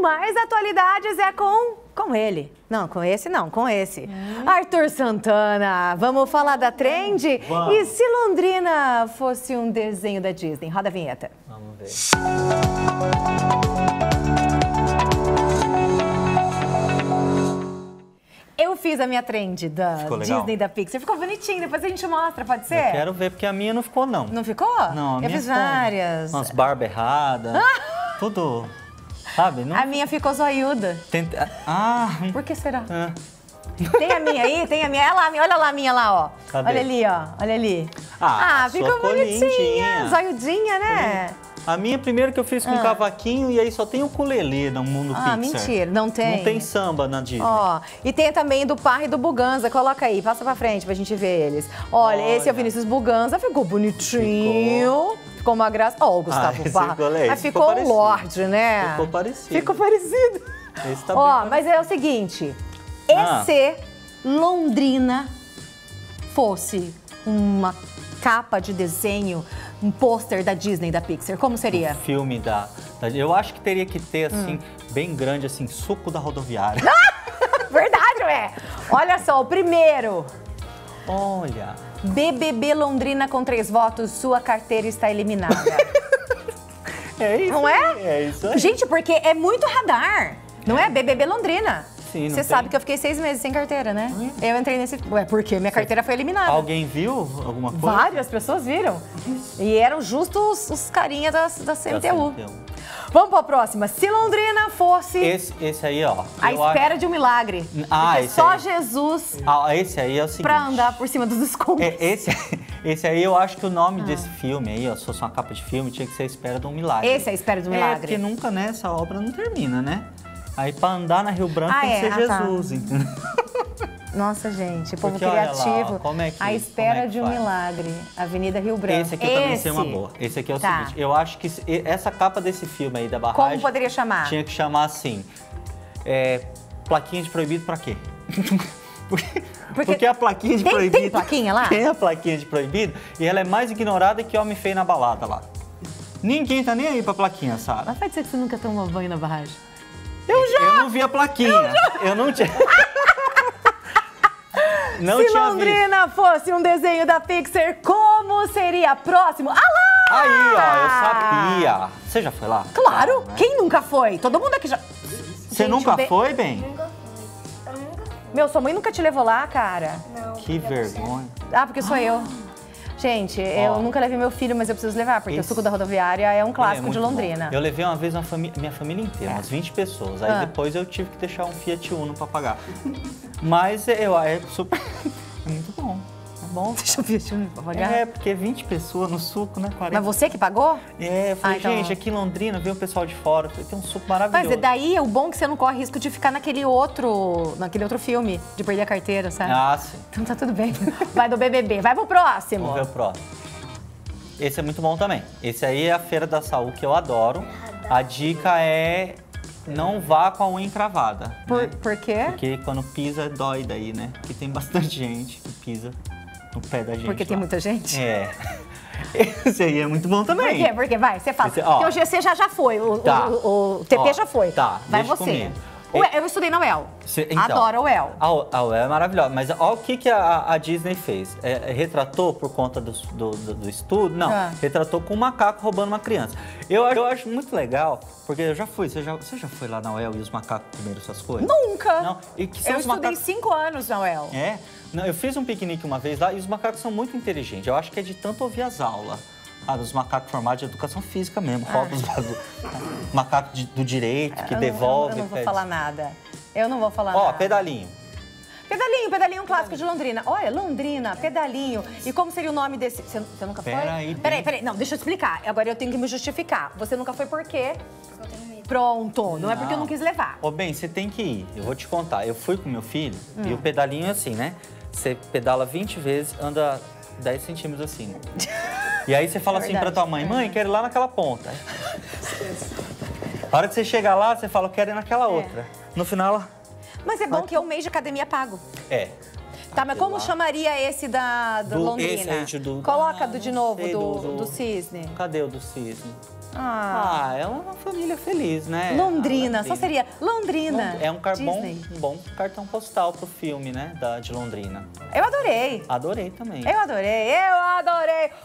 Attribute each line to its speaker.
Speaker 1: mais atualidades é com com ele. Não, com esse não, com esse. Hum. Arthur Santana. Vamos falar da trend?
Speaker 2: Vamos.
Speaker 1: E se Londrina fosse um desenho da Disney? Roda a vinheta.
Speaker 2: Vamos ver.
Speaker 1: Eu fiz a minha trend da? Disney da Pixar. Ficou bonitinho, depois a gente mostra, pode ser?
Speaker 2: Eu quero ver, porque a minha não ficou, não.
Speaker 1: Não ficou?
Speaker 2: Não, a
Speaker 1: Eu
Speaker 2: minha
Speaker 1: fiz
Speaker 2: ficou
Speaker 1: várias.
Speaker 2: Umas barbas erradas. tudo. Sabe? Não
Speaker 1: A minha ficou zoiuda.
Speaker 2: tenta- Ah,
Speaker 1: Por que será?
Speaker 2: ah.
Speaker 1: Tem a minha aí? Tem a minha? Olha lá, a minha- olha lá a minha lá, ó.
Speaker 2: Cadê?
Speaker 1: Olha ali, ó. Olha ali.
Speaker 2: Ah, a
Speaker 1: ficou bonitinha. Zoiudinha, né?
Speaker 2: A minha primeiro que eu fiz com um cavaquinho e aí só tem o ukulele no mundo
Speaker 1: Ah,
Speaker 2: Pixar.
Speaker 1: mentira, não tem?
Speaker 2: Não tem samba na Disney.
Speaker 1: Ó, e tem também do Parra e do Buganza. Coloca aí, passa pra frente pra gente ver eles. Olha, esse é o
Speaker 2: Olha.
Speaker 1: Vinícius Buganza, ficou bonitinho. Ficou, uma graça. Ó, o Gustavo
Speaker 2: Ah,
Speaker 1: Parra.
Speaker 2: ficou legal,
Speaker 1: Mas
Speaker 2: ficou
Speaker 1: ficou
Speaker 2: parecido.
Speaker 1: Lorde, né?
Speaker 2: Ficou parecido.
Speaker 1: Ficou parecido.
Speaker 2: Esse tá
Speaker 1: Ó,
Speaker 2: bem
Speaker 1: mas é o seguinte. E
Speaker 2: Ah.
Speaker 1: se Londrina fosse uma capa de desenho, um pôster da Disney, da Pixar, como seria?
Speaker 2: filme da, da- Eu acho que teria que ter, assim,
Speaker 1: Hum.
Speaker 2: bem grande, assim, suco da rodoviária.
Speaker 1: Verdade, ué. Olha só, o primeiro.
Speaker 2: Olha.
Speaker 1: BBB Londrina com três votos, sua carteira está eliminada.
Speaker 2: É isso
Speaker 1: Não é?
Speaker 2: É isso aí.
Speaker 1: Gente, porque é muito radar. Não é? BBB Londrina.
Speaker 2: Sim, não
Speaker 1: Você sabe que eu fiquei seis meses sem carteira, né? Eu entrei nesse. Ué, por quê? Minha carteira foi eliminada.
Speaker 2: Alguém viu alguma coisa?
Speaker 1: Várias pessoas viram. E eram justo os, os carinha da, da
Speaker 2: Da
Speaker 1: CMTU. Vamos para a próxima. Se Londrina fosse
Speaker 2: Esse, esse aí, ó.
Speaker 1: a espera de um milagre.
Speaker 2: Ah, esse
Speaker 1: só
Speaker 2: aí.
Speaker 1: Jesus
Speaker 2: acho- Ah, esse aí é o seguinte.
Speaker 1: pra andar por cima dos escombros.
Speaker 2: É, esse, esse aí eu acho que o
Speaker 1: Ah.
Speaker 2: nome desse filme aí, ó, se fosse uma capa de filme, tinha que ser a espera de um milagre.
Speaker 1: Esse é a espera de um
Speaker 2: É,
Speaker 1: milagre.
Speaker 2: porque nunca, né, essa obra não termina, né? Aí pra andar na Rio Branco
Speaker 1: Ah,
Speaker 2: tem
Speaker 1: é?
Speaker 2: que ser
Speaker 1: Ah, tá.
Speaker 2: Jesus, entendeu?
Speaker 1: Nossa, gente, povo
Speaker 2: Porque lá,
Speaker 1: criativo.
Speaker 2: ó, como é que-
Speaker 1: a espera
Speaker 2: como é que
Speaker 1: de um
Speaker 2: faz?
Speaker 1: milagre. Avenida Rio Branco.
Speaker 2: Esse aqui eu também sei uma boa. Esse aqui é o
Speaker 1: Tá.
Speaker 2: seguinte, eu acho que essa capa desse filme aí da barragem...
Speaker 1: Como poderia chamar?
Speaker 2: Tinha que chamar assim, é, plaquinha de proibido pra quê? Porque, porque a plaquinha de
Speaker 1: Tem- tem
Speaker 2: proibido...
Speaker 1: plaquinha lá?
Speaker 2: Tem a plaquinha de proibido e ela é mais ignorada que homem feio na balada lá. Ninguém tá nem aí pra plaquinha, sabe?
Speaker 1: Mas pode ser que você nunca tomou banho na barragem.
Speaker 2: Eu não vi a plaquinha. Eu, não tinha. não
Speaker 1: Se
Speaker 2: tinha visto.
Speaker 1: Londrina fosse um desenho da Pixar, como seria próximo? Ah lá!
Speaker 2: Aí, ó, eu sabia. Você já foi lá?
Speaker 1: Claro!
Speaker 2: Não, né?
Speaker 1: Quem nunca foi? Todo mundo aqui já.
Speaker 2: Você
Speaker 1: Gente,
Speaker 2: nunca
Speaker 1: Be-
Speaker 2: foi, bem?
Speaker 3: Nunca fui. Eu nunca fui.
Speaker 1: Meu, sua mãe nunca te levou lá, cara?
Speaker 3: Não.
Speaker 2: Que vergonha.
Speaker 1: Ah, porque sou eu. Gente, eu
Speaker 2: Ó.
Speaker 1: nunca levei meu filho, mas eu preciso levar, porque
Speaker 2: Esse-
Speaker 1: o suco da rodoviária é um
Speaker 2: é
Speaker 1: clássico
Speaker 2: muito
Speaker 1: de
Speaker 2: bom.
Speaker 1: Londrina.
Speaker 2: Eu levei uma vez uma fami- minha família inteira, umas 20 pessoas. Aí
Speaker 1: Ah.
Speaker 2: depois eu tive que deixar um Fiat Uno pra pagar. Mas eu, é super. É muito bom. É bom.
Speaker 1: Deixa eu ver, deixa eu pra pagar.
Speaker 2: É, porque 20 pessoas no suco, né? 40.
Speaker 1: Mas você que pagou?
Speaker 2: É, eu falei,
Speaker 1: Ah, então-
Speaker 2: gente, aqui em Londrina veio o pessoal de fora. falei, tem um suco maravilhoso.
Speaker 1: Mas é daí é o bom que você não corre risco de ficar naquele outro, naquele outro filme, de perder a carteira, sabe?
Speaker 2: Ah, sim.
Speaker 1: Então tá tudo bem. Vai do BBB. Vai pro próximo.
Speaker 2: Vamos ver o próximo. Esse é muito bom também. Esse aí é a Feira da Saúde, que eu adoro. A dica é não vá com a unha encravada.
Speaker 1: Por,
Speaker 2: né?
Speaker 1: por quê?
Speaker 2: Porque quando pisa, dói daí, né? Porque tem bastante gente que pisa no pé da gente.
Speaker 1: Porque tem
Speaker 2: lá.
Speaker 1: muita gente?
Speaker 2: É. Esse aí é muito bom
Speaker 1: Por
Speaker 2: também.
Speaker 1: quê? Por quê? Vai, você fala.
Speaker 2: Esse- ó.
Speaker 1: Porque o GC já, já foi, o,
Speaker 2: Tá.
Speaker 1: o, o TP
Speaker 2: Ó,
Speaker 1: já foi.
Speaker 2: tá,
Speaker 1: Vai você.
Speaker 2: comigo.
Speaker 1: El- eu estudei na UEL.
Speaker 2: Cê- então,
Speaker 1: Adoro o UEL.
Speaker 2: A, a UEL é maravilhosa, mas olha o que, que a, a Disney fez. É, é, retratou por conta do, do, do- do estudo? Não,
Speaker 1: Ah.
Speaker 2: retratou com um macaco roubando uma criança. Eu, eu acho muito legal, porque eu já fui, você já, você já foi lá na UEL e os macacos comeram suas coisas?
Speaker 1: Nunca.
Speaker 2: Não, e que são
Speaker 1: Eu
Speaker 2: os
Speaker 1: estudei
Speaker 2: macacos...
Speaker 1: cinco anos na UEL.
Speaker 2: É? Não, eu fiz um piquenique uma vez lá e os macacos são muito inteligentes. Eu acho que é de tanto ouvir as aulas. Ah, dos macacos formados de educação física mesmo, rouba os bagulho. Macaco de- do direito, que
Speaker 1: Eu não-
Speaker 2: devolve.
Speaker 1: Eu não, vou
Speaker 2: pede.
Speaker 1: falar nada. Eu não vou falar
Speaker 2: Ó,
Speaker 1: nada.
Speaker 2: pedalinho.
Speaker 1: Pedalinho, pedalinho, um clássico de Londrina. Olha, Londrina, pedalinho. E como seria o nome desse. Você, você nunca foi?
Speaker 2: Peraí,
Speaker 1: Peraí,
Speaker 2: bem-
Speaker 1: peraí. Não, deixa eu explicar. Agora eu tenho que me justificar. Você nunca foi por quê?
Speaker 3: Porque eu tenho medo.
Speaker 1: Pronto. Não, é porque eu não
Speaker 2: Não.
Speaker 1: quis levar.
Speaker 2: Ô, bem, você tem que ir. Eu vou te contar. Eu fui com meu filho
Speaker 1: Hum.
Speaker 2: e o pedalinho é assim, né? Você pedala 20 vezes, anda 10 centímetros assim. E aí você fala
Speaker 1: É
Speaker 2: assim pra tua mãe, mãe, quero ir lá naquela ponta. A hora que você chegar lá, você fala, quero ir naquela outra. No final, ela...
Speaker 1: Mas é bom que é um mês de academia pago.
Speaker 2: É.
Speaker 1: Tá, mas como
Speaker 2: lá.
Speaker 1: chamaria esse da do
Speaker 2: Do-
Speaker 1: Londrina?
Speaker 2: esse do-
Speaker 1: Coloca
Speaker 2: Ah,
Speaker 1: do de novo,
Speaker 2: sei,
Speaker 1: do,
Speaker 2: do- do-
Speaker 1: cisne.
Speaker 2: Cadê o do cisne?
Speaker 1: Ah.
Speaker 2: Ah, é uma família feliz, né?
Speaker 1: Londrina,
Speaker 2: A
Speaker 1: só seria Londrina.
Speaker 2: É um, um bom cartão postal pro filme, né? Da, de Londrina.
Speaker 1: Eu adorei.
Speaker 2: Adorei também.
Speaker 1: Eu adorei, eu adorei.